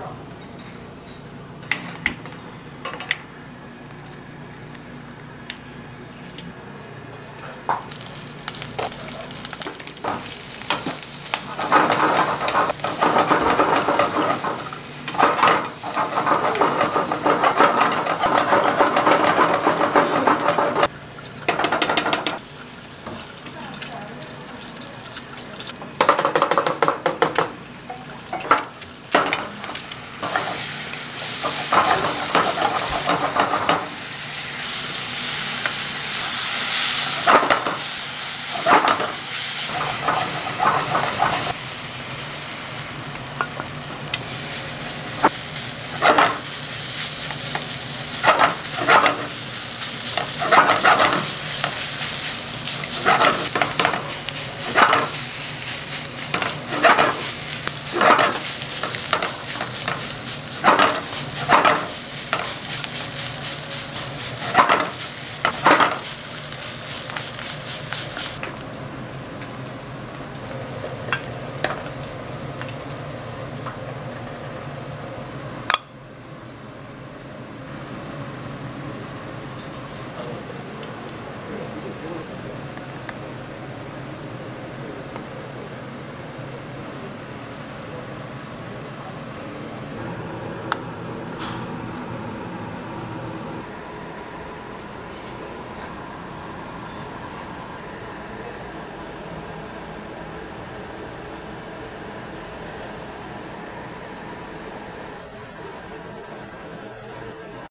Good job.